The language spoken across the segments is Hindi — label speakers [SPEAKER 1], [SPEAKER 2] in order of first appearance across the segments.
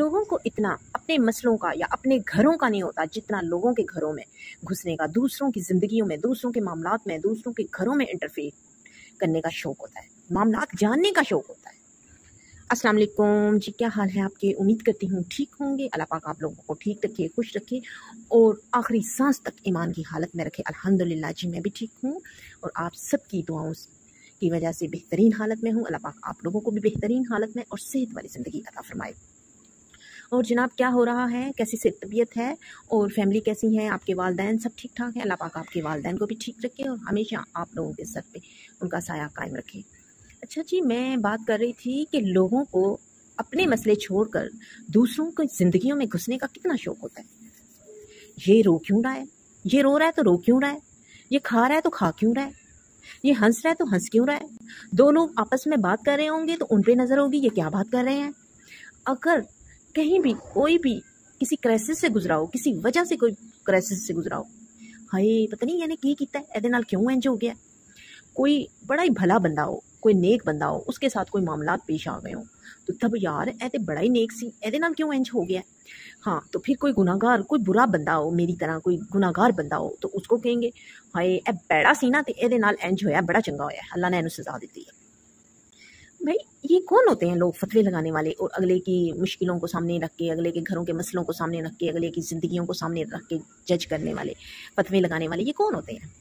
[SPEAKER 1] लोगों को इतना अपने मसलों का या अपने घरों का नहीं होता जितना लोगों के घरों में घुसने का, दूसरों की ज़िंदगियों में, दूसरों के मामला में, दूसरों के घरों में इंटरफेयर करने का शौक होता है। मामला जानने का शौक होता है। अस्सलाम वालेकुम, जी क्या हाल है आपके? उम्मीद करती हूँ ठीक होंगे। अल्लाह पाक आप लोगों को ठीक रखे, खुश रखे और आखिरी सांस तक ईमान की हालत में रखे। अल्हम्दुलिल्लाह, जी मैं भी ठीक हूँ और आप सबकी दुआओं की वजह से बेहतरीन हालत में हूँ। अल्लाह पाक आप लोगों को भी बेहतरीन हालत में और सेहत वाली ज़िंदगी अता फरमाए। और जनाब क्या हो रहा है? कैसी से तबीयत है? और फैमिली कैसी है? आपके वालदेन सब ठीक ठाक है? अल्लाह पाक आपके वालदेन को भी ठीक रखे और हमेशा आप लोगों के सर पे उनका साया कायम रखे। अच्छा जी, मैं बात कर रही थी कि लोगों को अपने मसले छोड़कर दूसरों की ज़िंदगियों में घुसने का कितना शौक होता है। ये रो क्यों रहा है? ये रो रहा है तो रो क्यों रहा है? ये खा रहा है तो खा क्यों रहा है? ये हंस रहा है तो हंस क्यों रहा है? दो लोग आपस में बात कर रहे होंगे तो उन पे नज़र होगी, ये क्या बात कर रहे हैं? अगर कहीं भी, कोई भी, किसी क्राइसिस से गुजरा हो किसी वजह से कोई क्राइसिस से गुजरा हो हाय, पता नहीं यानी की किया नाल क्यों इंज हो गया? कोई बड़ा ही भला बंदा हो, कोई नेक बंदा हो, उसके साथ कोई मामला पेश आ गए हो तो तब यार ए बड़ा ही नेक सी ए क्यों इंज हो गया? हाँ तो फिर कोई गुनागार कोई बुरा बंदा हो, मेरी तरह कोई गुनागार बंदा हो तो उसको कहेंगे, हाय ए बैड़ा सी ना तो ये इंज होया, बड़ा चंगा होया, अल्लाह ने इन्हें सजा दी है। भाई, ये कौन होते हैं लोग फतवे लगाने वाले और अगले की मुश्किलों को सामने रख के, अगले के घरों के मसलों को सामने रख के, अगले की ज़िंदगियों को सामने रख के जज करने वाले, फतवे लगाने वाले, ये कौन होते हैं?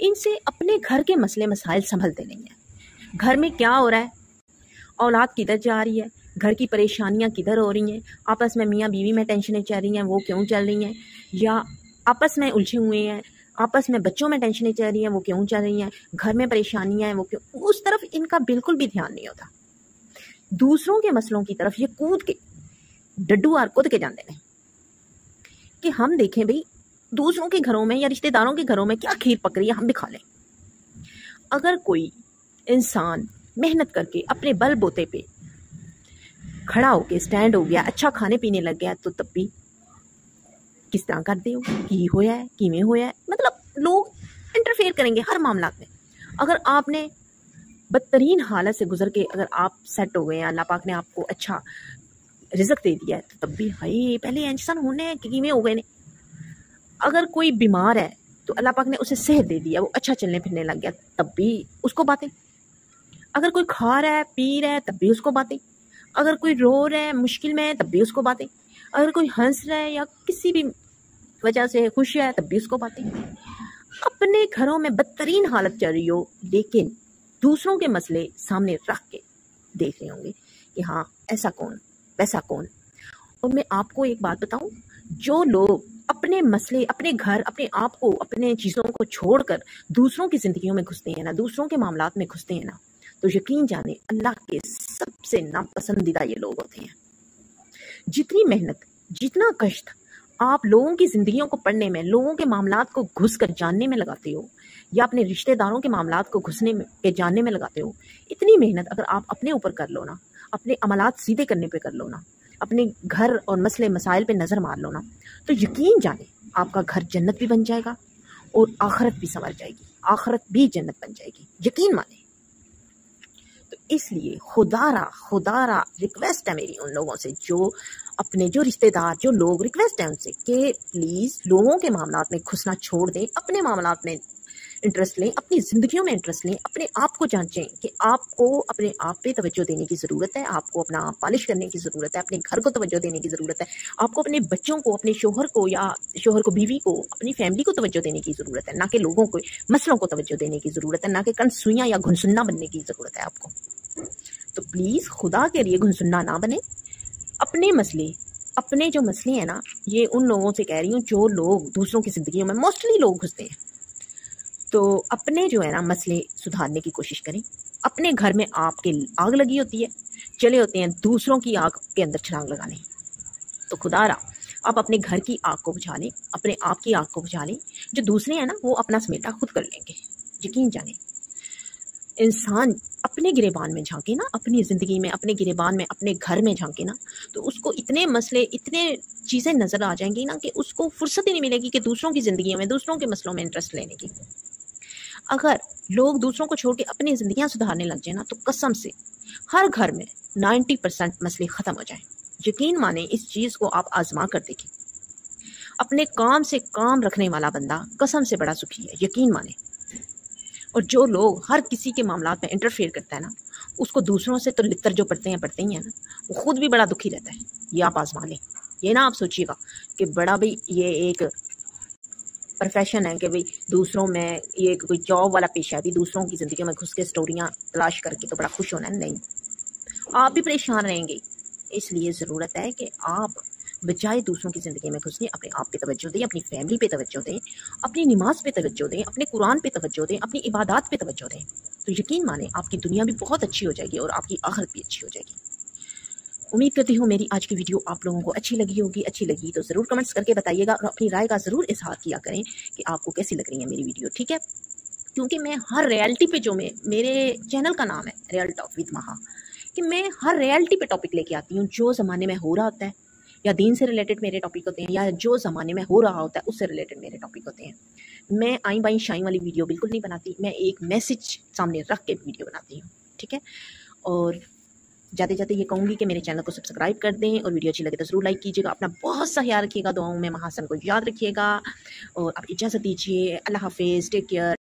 [SPEAKER 1] इनसे अपने घर के मसले मसाइल संभलते नहीं हैं। घर में क्या हो रहा है? औलाद किधर जा रही है? घर की परेशानियाँ किधर हो रही हैं? आपस में मियाँ बीवी में टेंशनें चल रही हैं, वो क्यों चल रही हैं? या आपस में उलझे हुए हैं? आपस में बच्चों में टेंशनें चल रही हैं, वो क्यों चल रही हैं? घर में परेशानियाँ हैं, वो क्यों? उस तरफ़ इनका बिल्कुल भी ध्यान नहीं होता। दूसरों के मसलों की तरफ़ ये कूद के, डड्डू आर कूद के जाते हैं कि हम देखें भाई, दूसरों के घरों में या रिश्तेदारों के घरों में क्या खीर पक रही है, हम भी खा लें। अगर कोई इंसान मेहनत करके अपने बल बोते पे खड़ा होके स्टैंड हो गया अच्छा खाने पीने लग गया तो तब भी किस तरह करते हो की होया है किमें होया है? मतलब लोग इंटरफेयर करेंगे हर मामला में। अगर आपने बदतरीन हालत से गुजर के अगर आप सेट हो गए हैं, अल्लाह पाक ने आपको अच्छा रिजक दे दिया है तो तब भी हाई पहले इंसान होने किमें हो गए ने। अगर कोई बीमार है तो अल्लाह पाक ने उसे सेहत दे दिया वो अच्छा चलने फिरने लग गया, तब भी उसको बातें। अगर कोई खा रहा है, पी रहा है, तब भी उसको बातें। अगर कोई रो रहा है, मुश्किल में है, तब भी उसको बातें। अगर कोई हंस रहा है या किसी भी वजह से खुश है, तब भी उसको बातें। अपने घरों में बदतरीन हालत चल रही हो, लेकिन दूसरों के मसले सामने रख के देख रहे होंगे कि हाँ ऐसा कौन, वैसा कौन। और मैं आपको एक बात बताऊँ, जो लोग अपने मसले, अपने घर, अपने आप को, अपने चीज़ों को छोड़कर दूसरों की ज़िंदगियों में घुसते हैं ना, दूसरों के मामला में घुसते हैं ना तो यकीन जाने अल्लाह के सबसे नापसंदीदा ये लोग होते हैं। जितनी मेहनत, जितना कष्ट आप लोगों की ज़िंदगियों को पढ़ने में, लोगों के मामला को घुस कर जानने में लगाते हो, या अपने रिश्तेदारों के मामला को घुसने में, के जानने में लगाते हो, इतनी मेहनत अगर आप अपने ऊपर कर लो ना, अपने अमलात सीधे करने पे कर लो ना, अपने घर और मसले मसाइल पे नज़र मार लो ना तो यकीन जाने आपका घर जन्नत भी बन जाएगा और आखरत भी संवर जाएगी, आखरत भी जन्नत बन जाएगी। यकीन माने। इसलिए खुदारा खुदारा रिक्वेस्ट है मेरी उन लोगों से, जो अपने जो रिश्तेदार, जो लोग रिक्वेस्ट है उनसे कि प्लीज़ लोगों के मामला में घुसना छोड़ दें, अपने मामला में इंटरेस्ट लें, अपनी ज़िंदगियों में इंटरेस्ट लें, अपने आप को जांचें कि आपको अपने आप पे तवज्जो देने की ज़रूरत है, आपको अपना आप पॉलिश करने की ज़रूरत है, अपने घर को तवज्जो देने की ज़रूरत है, आपको अपने बच्चों को, अपने शोहर को या शोहर को, बीवी को, अपनी फैमिली को तवज्जो देने की ज़रूरत है, ना कि लोगों को, मसलों को तवज्जो देने की ज़रूरत है, ना कि कनसुइयाँ या घुनसुन्ना बनने की ज़रूरत है आपको। तो प्लीज़ खुदा के लिए घुनसुन्ना ना बने। अपने मसले, अपने जो मसले हैं ना, ये उन लोगों से कह रही हूँ जो लोग दूसरों की ज़िंदगी में मोस्टली लोग घुसते हैं। तो अपने जो है ना मसले सुधारने की कोशिश करें। अपने घर में आपके आग लगी होती है चले होते हैं, दूसरों की आग के अंदर छलांग लगाने तो खुदा रहा, आप अपने घर की आग को बुझा लें, अपने आप की आग को बुझा लें। जो दूसरे हैं ना, वो अपना समेटा खुद कर लेंगे। यकीन जाने इंसान अपने गिरेबान में झांके ना, अपनी ज़िंदगी में, अपने गिरेबान में, अपने घर में झांके ना तो उसको इतने मसले, इतने चीज़ें नज़र आ जाएँगी ना कि उसको फुर्सत ही नहीं मिलेगी कि दूसरों की ज़िंदगी में, दूसरों के मसलों में इंटरेस्ट लेने की। अगर लोग दूसरों को छोड़ के अपनी ज़िंदगियाँ सुधारने लग जाए ना तो कसम से हर घर में नाइन्टी परसेंट मसले ख़त्म हो जाए। यकीन माने इस चीज़ को आप आजमा कर देखें। अपने काम से काम रखने वाला बंदा कसम से बड़ा सुखी है, यकीन माने। और जो लोग हर किसी के मामला में इंटरफेयर करता है ना, उसको दूसरों से तो लितर जो पढ़ते हैं, पढ़ते ही हैं ना, वो खुद भी बड़ा दुखी रहता है। ये आप आजमा लें। ये ना आप सोचिएगा कि बड़ा भाई ये एक प्रोफेशन है कि भाई दूसरों में ये कोई जॉब वाला पेशा है, भी दूसरों की ज़िंदगी में घुस के स्टोरियाँ तलाश करके तो बड़ा खुश होना है। नहीं। आप भी परेशान रहेंगे। इसलिए ज़रूरत है कि आप बजाय दूसरों की ज़िंदगी में घुसने, अपने आप पे तवज्जो दें, अपनी फैमिली पे तवज्जो दें, अपनी नमाज़ पे तवज्जो दें, अपने कुरान पे तवज्जो दें, अपनी इबादत पे तवज्जो दें। तो यकीन माने, आपकी दुनिया भी बहुत अच्छी हो जाएगी और आपकी आखिरत भी अच्छी हो जाएगी। उम्मीद करती हूँ मेरी आज की वीडियो आप लोगों को अच्छी लगी होगी, अच्छी लगी तो ज़रूर कमेंट्स करके बताइएगा और अपनी राय का ज़रूर इजहार किया करें कि आपको कैसी लग रही है मेरी वीडियो, ठीक है? क्योंकि मैं हर रियलिटी पे जो मैं मेरे चैनल का नाम है रियल टॉक विद महा कि मैं हर रियलिटी पे टॉपिक लेके आती हूँ, जो ज़माने में हो रहा होता है या दीन से रिलेटेड मेरे टॉपिक होते हैं, या जो ज़माने में हो रहा होता है, उससे रिलेटेड मेरे टॉपिक होते हैं। मैं आई बाई शाई वाली वीडियो बिल्कुल नहीं बनाती, मैं एक मैसेज सामने रख के वीडियो बनाती हूँ, ठीक है? और जाते जाते ये कहूँगी कि मेरे चैनल को सब्सक्राइब कर दें, और वीडियो अच्छी लगे तो ज़रूर लाइक कीजिएगा, अपना बहुत सा ख्याल रखिएगा, दुआओं में महासन को याद रखिएगा, और आप इजाज़त दीजिए, अल्लाह हाफिज़ टेक केयर